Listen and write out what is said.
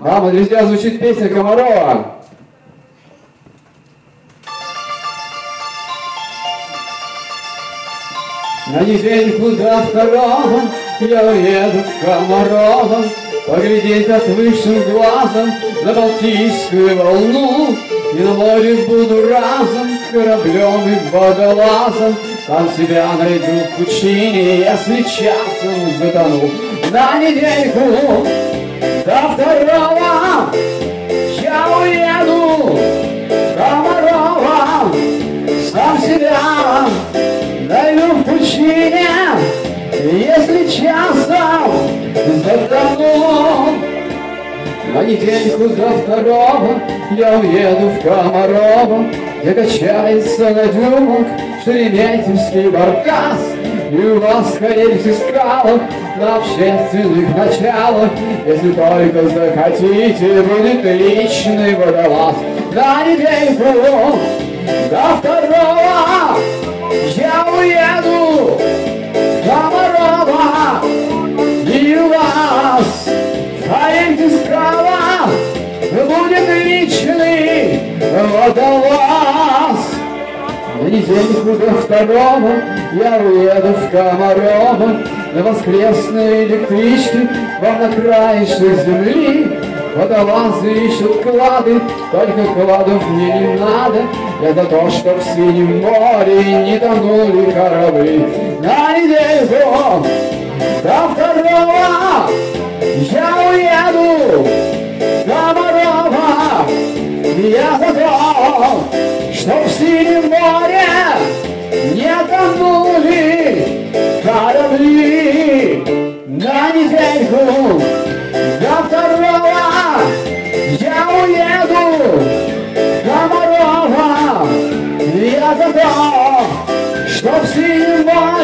Мама, друзья, звучит песня Комарова. На недельку до второго я уеду в Комарова Поглядеть отвысшим глазом на Балтийскую волну И на море буду разом кораблем и водолазом Там себя найду в пучине, если часом затону На недельку до пучине, если часом затону. На недельку до второго я уеду в Комарова, Где качается на дюмах Шереметьевский баркас, И у вас карельских скалах на общественных началах, Если только захотите, будет личный водолаз. На недельку до второго личный водолаз. На недельку до второго я уеду в Комарова На воскресной электричке вам на краешек земли. Водолазы ищут клады, только кладов мне не надо. За то, что в синем море не тонули корабли. На недельку до второго Недельку до второго я уеду Комарова Я за то, что в синем